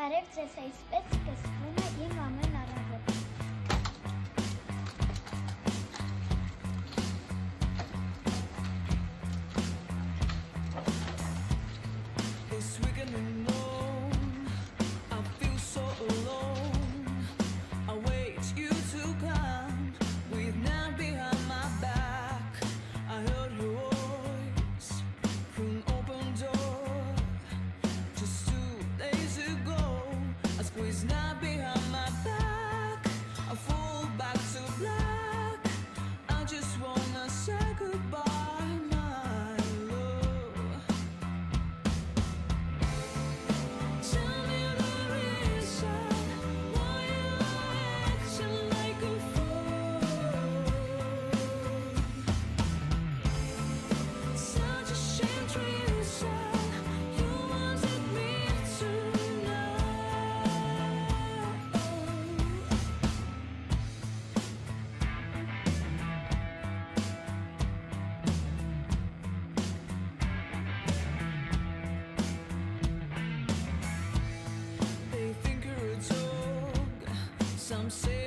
Բարև ձեզ այսպես սկսվում է իմ ամեն Say.